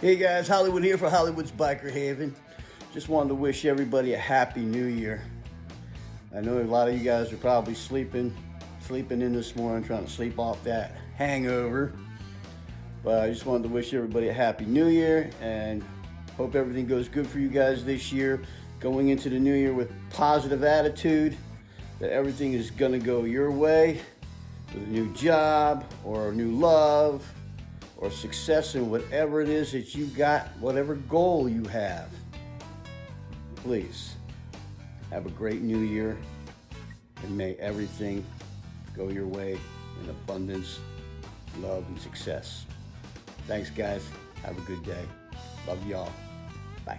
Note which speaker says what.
Speaker 1: Hey guys, Hollywood here for Hollywood's Biker Haven. Just wanted to wish everybody a happy new year. I know a lot of you guys are probably sleeping, sleeping in this morning, trying to sleep off that hangover. But I just wanted to wish everybody a happy new year and hope everything goes good for you guys this year. Going into the new year with positive attitude, that everything is gonna go your way with a new job or a new love or success in whatever it is that you got, whatever goal you have. Please have a great new year and may everything go your way in abundance, love, and success. Thanks, guys. Have a good day. Love y'all. Bye.